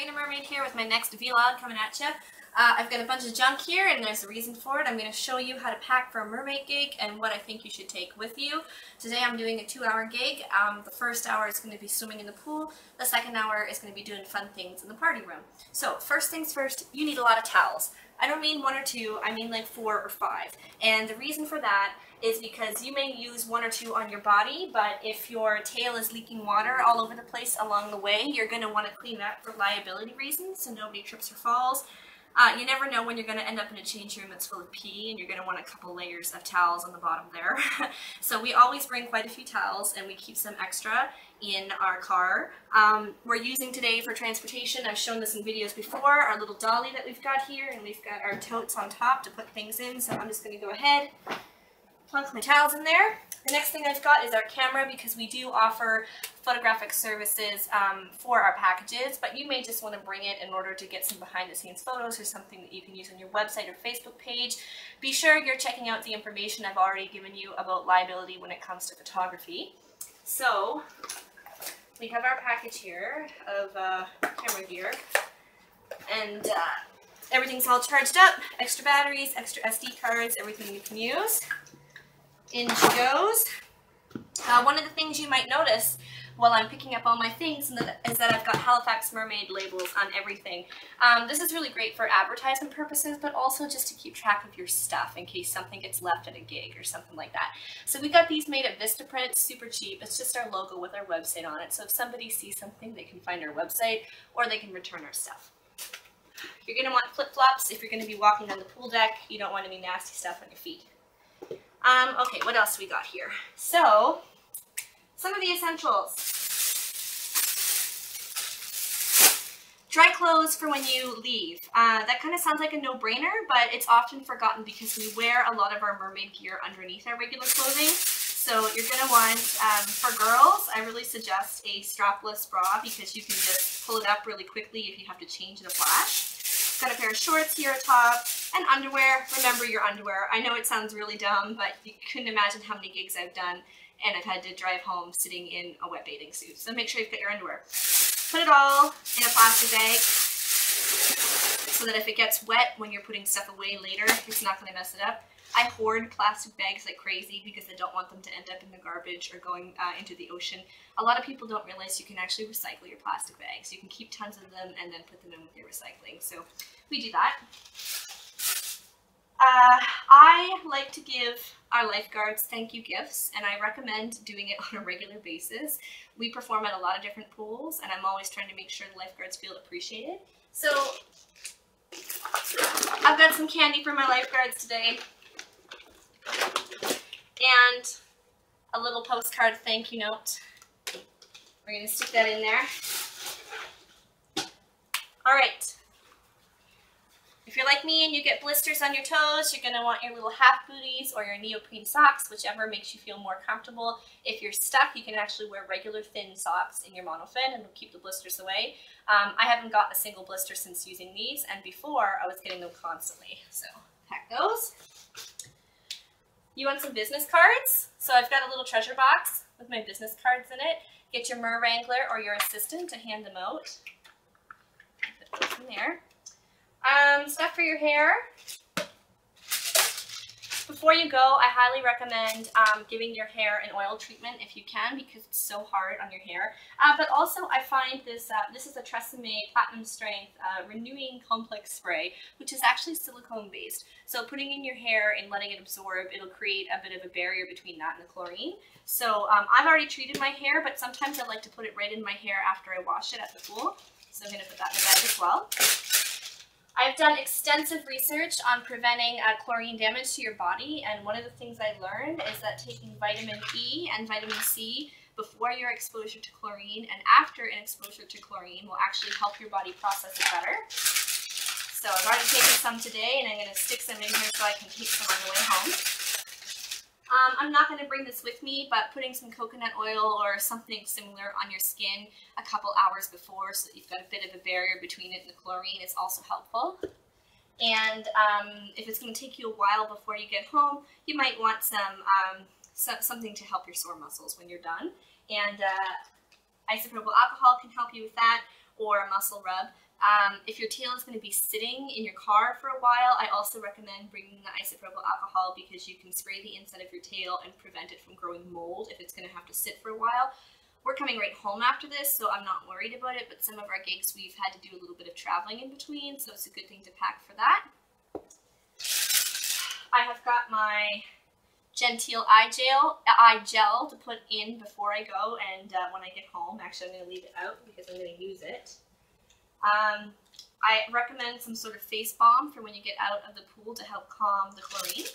Raina Mermaid here with my next vlog coming at you. Uh, I've got a bunch of junk here and there's a reason for it. I'm going to show you how to pack for a mermaid gig and what I think you should take with you. Today I'm doing a two hour gig. Um, the first hour is going to be swimming in the pool. The second hour is going to be doing fun things in the party room. So first things first, you need a lot of towels. I don't mean one or two, I mean like four or five. And the reason for that is because you may use one or two on your body, but if your tail is leaking water all over the place along the way, you're going to want to clean that for liability reasons so nobody trips or falls. Uh, you never know when you're going to end up in a change room that's full of pee and you're going to want a couple layers of towels on the bottom there. so we always bring quite a few towels and we keep some extra in our car. Um, we're using today for transportation, I've shown this in videos before, our little dolly that we've got here and we've got our totes on top to put things in. So I'm just going to go ahead, plunk my towels in there. The next thing I've got is our camera because we do offer photographic services um, for our packages, but you may just want to bring it in order to get some behind the scenes photos or something that you can use on your website or Facebook page. Be sure you're checking out the information I've already given you about liability when it comes to photography. So, we have our package here of uh, camera gear, and uh, everything's all charged up, extra batteries, extra SD cards, everything you can use in she goes. Uh, one of the things you might notice while I'm picking up all my things is that I've got Halifax Mermaid labels on everything. Um, this is really great for advertisement purposes, but also just to keep track of your stuff in case something gets left at a gig or something like that. So we got these made at Vistaprint, super cheap. It's just our logo with our website on it. So if somebody sees something, they can find our website or they can return our stuff. You're going to want flip-flops if you're going to be walking on the pool deck. You don't want any nasty stuff on your feet. Um, okay, what else we got here? So, some of the essentials. Dry clothes for when you leave. Uh, that kind of sounds like a no-brainer, but it's often forgotten because we wear a lot of our mermaid gear underneath our regular clothing. So you're going to want, um, for girls, I really suggest a strapless bra because you can just pull it up really quickly if you have to change in a flash. Got a pair of shorts here a top, and underwear, remember your underwear. I know it sounds really dumb, but you couldn't imagine how many gigs I've done and I've had to drive home sitting in a wet bathing suit. So make sure you've got your underwear. Put it all in a plastic bag so that if it gets wet when you're putting stuff away later, it's not going to mess it up. I hoard plastic bags like crazy because I don't want them to end up in the garbage or going uh, into the ocean. A lot of people don't realize you can actually recycle your plastic bags. You can keep tons of them and then put them in with your recycling. So we do that. Uh, I like to give our lifeguards thank you gifts and I recommend doing it on a regular basis. We perform at a lot of different pools and I'm always trying to make sure the lifeguards feel appreciated. So I've got some candy for my lifeguards today and a little postcard thank you note. We're going to stick that in there. All right. If you're like me and you get blisters on your toes, you're going to want your little half booties or your neoprene socks, whichever makes you feel more comfortable. If you're stuck, you can actually wear regular thin socks in your monofin and keep the blisters away. Um, I haven't got a single blister since using these, and before I was getting them constantly. So pack those. You want some business cards? So I've got a little treasure box with my business cards in it. Get your mer wrangler or your assistant to hand them out. Put those in there. Um, stuff for your hair. Before you go, I highly recommend um, giving your hair an oil treatment if you can because it's so hard on your hair. Uh, but also I find this, uh, this is a Tresemme Platinum Strength uh, Renewing Complex Spray, which is actually silicone based. So putting in your hair and letting it absorb, it'll create a bit of a barrier between that and the chlorine. So um, I've already treated my hair, but sometimes I like to put it right in my hair after I wash it at the pool. So I'm going to put that in the bag as well. I've done extensive research on preventing uh, chlorine damage to your body, and one of the things I learned is that taking vitamin E and vitamin C before your exposure to chlorine and after an exposure to chlorine will actually help your body process it better. So I've already taken some today, and I'm going to stick some in here so I can take some on the way home. Um, I'm not going to bring this with me, but putting some coconut oil or something similar on your skin a couple hours before so that you've got a bit of a barrier between it and the chlorine is also helpful. And um, if it's going to take you a while before you get home, you might want some, um, so, something to help your sore muscles when you're done. And uh, isopropyl alcohol can help you with that, or a muscle rub. Um, if your tail is going to be sitting in your car for a while, I also recommend bringing the isopropyl alcohol because you can spray the inside of your tail and prevent it from growing mold if it's going to have to sit for a while. We're coming right home after this, so I'm not worried about it, but some of our gigs we've had to do a little bit of traveling in between, so it's a good thing to pack for that. I have got my GenTeal eye gel, eye gel to put in before I go and uh, when I get home. Actually, I'm going to leave it out because I'm going to use it. Um, I recommend some sort of face balm for when you get out of the pool to help calm the chlorine.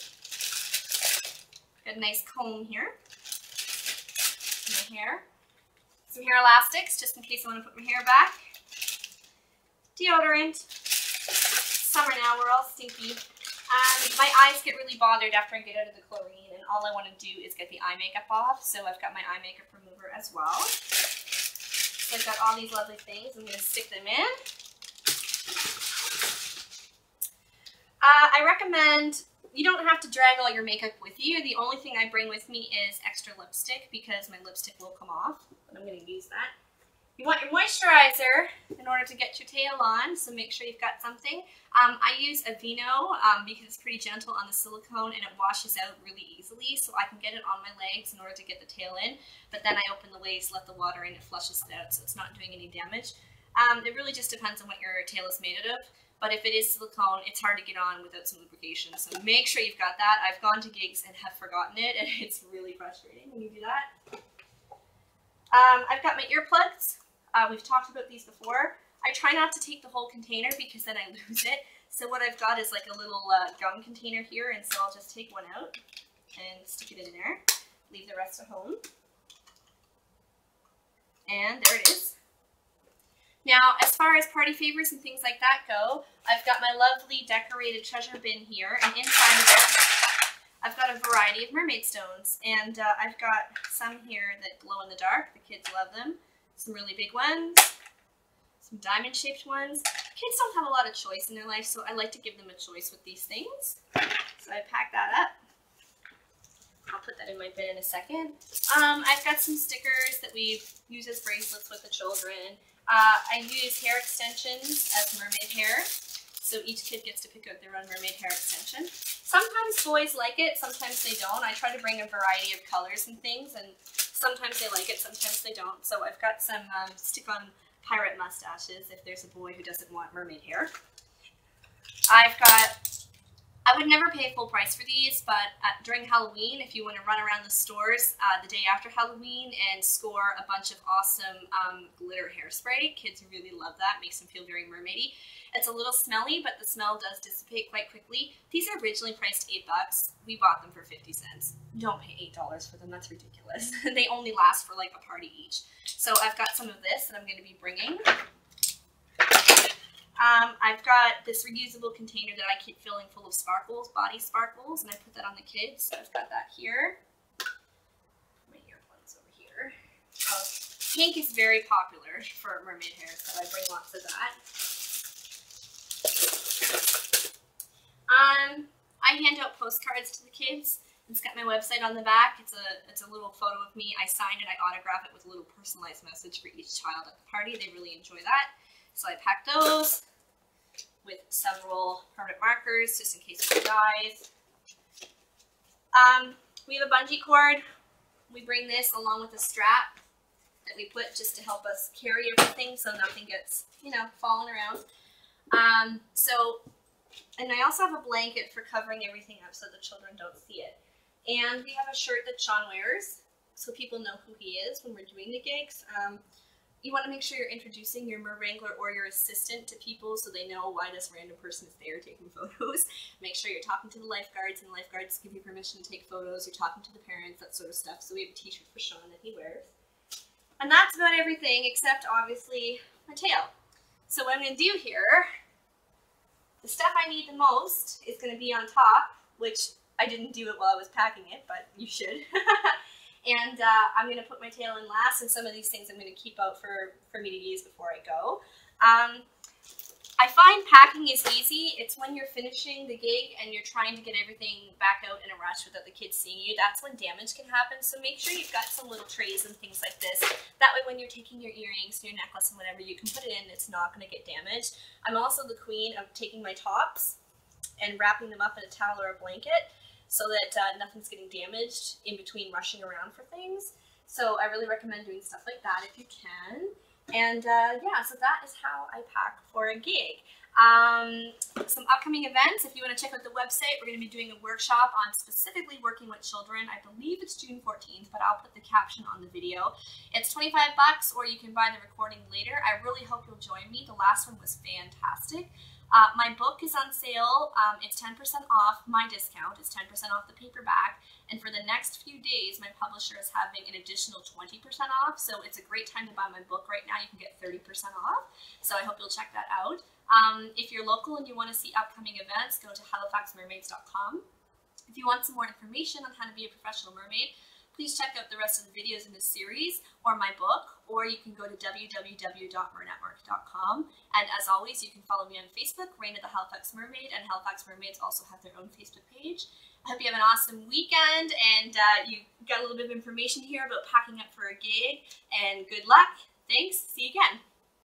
Got a nice comb here. My hair. Some hair elastics, just in case I want to put my hair back. Deodorant. Summer now, we're all stinky. Um, my eyes get really bothered after I get out of the chlorine, and all I want to do is get the eye makeup off, so I've got my eye makeup remover as well. So I've got all these lovely things. I'm going to stick them in. Uh, I recommend you don't have to drag all your makeup with you. The only thing I bring with me is extra lipstick because my lipstick will come off, but I'm going to use that. You want your moisturizer in order to get your tail on, so make sure you've got something. Um, I use Aveeno um, because it's pretty gentle on the silicone and it washes out really easily, so I can get it on my legs in order to get the tail in, but then I open the legs, let the water in, it flushes it out, so it's not doing any damage. Um, it really just depends on what your tail is made out of, but if it is silicone, it's hard to get on without some lubrication, so make sure you've got that. I've gone to gigs and have forgotten it, and it's really frustrating when you do that. Um, I've got my earplugs. Uh, we've talked about these before. I try not to take the whole container because then I lose it. So what I've got is like a little uh, gum container here, and so I'll just take one out and stick it in there. Leave the rest at home. And there it is. Now, as far as party favors and things like that go, I've got my lovely decorated treasure bin here, and inside of it, I've got a variety of mermaid stones, and uh, I've got some here that glow in the dark. The kids love them some really big ones, some diamond shaped ones. Kids don't have a lot of choice in their life, so I like to give them a choice with these things. So I pack that up. I'll put that in my bin in a second. Um, I've got some stickers that we use as bracelets with the children. Uh, I use hair extensions as mermaid hair. So each kid gets to pick out their own mermaid hair extension. Sometimes boys like it, sometimes they don't. I try to bring a variety of colors and things, and sometimes they like it, sometimes they don't. So I've got some um, stick-on pirate mustaches if there's a boy who doesn't want mermaid hair. I've got, I would never pay full price for these, but at, during Halloween, if you want to run around the stores uh, the day after Halloween and score a bunch of awesome um, glitter hairspray, kids really love that, makes them feel very mermaidy. It's a little smelly, but the smell does dissipate quite quickly. These are originally priced 8 bucks. We bought them for 50 cents. Don't pay $8 for them, that's ridiculous. they only last for like a party each. So I've got some of this that I'm going to be bringing. Um, I've got this reusable container that I keep filling full of sparkles, body sparkles, and I put that on the kids. So I've got that here. My earplugs over here. Oh, pink is very popular for mermaid hair, so I bring lots of that. Um, I hand out postcards to the kids. It's got my website on the back. It's a it's a little photo of me. I sign it. I autograph it with a little personalized message for each child at the party. They really enjoy that. So I pack those with several permanent markers just in case one dies. Um, we have a bungee cord. We bring this along with a strap that we put just to help us carry everything so nothing gets, you know, falling around. Um, so and I also have a blanket for covering everything up so the children don't see it. And we have a shirt that Sean wears so people know who he is when we're doing the gigs. Um, you want to make sure you're introducing your merwrangler or your assistant to people so they know why this random person is there taking photos. make sure you're talking to the lifeguards and the lifeguards give you permission to take photos. You're talking to the parents, that sort of stuff. So we have a t-shirt for Sean that he wears. And that's about everything except obviously my tail. So what I'm going to do here the stuff I need the most is going to be on top, which I didn't do it while I was packing it, but you should. and uh, I'm going to put my tail in last, and some of these things I'm going to keep out for, for me to use before I go. Um, I find packing is easy. It's when you're finishing the gig and you're trying to get everything back out in a rush without the kids seeing you. That's when damage can happen. So make sure you've got some little trays and things like this. That way when you're taking your earrings, your necklace and whatever, you can put it in. It's not going to get damaged. I'm also the queen of taking my tops and wrapping them up in a towel or a blanket so that uh, nothing's getting damaged in between rushing around for things. So I really recommend doing stuff like that if you can. And uh, yeah, so that is how I pack for a gig. Um, some upcoming events, if you want to check out the website, we're going to be doing a workshop on specifically working with children. I believe it's June 14th, but I'll put the caption on the video. It's 25 bucks or you can buy the recording later. I really hope you'll join me. The last one was fantastic. Uh, my book is on sale. Um, it's 10% off my discount. It's 10% off the paperback. And for the next few days, my publisher is having an additional 20% off. So it's a great time to buy my book right now. You can get 30% off. So I hope you'll check that out. Um, if you're local and you want to see upcoming events, go to halifaxmermaids.com. If you want some more information on how to be a professional mermaid, please check out the rest of the videos in this series or my book, or you can go to www.mernetwork.com. And as always, you can follow me on Facebook, Raina the Halifax Mermaid, and Halifax Mermaids also have their own Facebook page. I hope you have an awesome weekend and uh, you got a little bit of information here about packing up for a gig. And good luck. Thanks. See you again.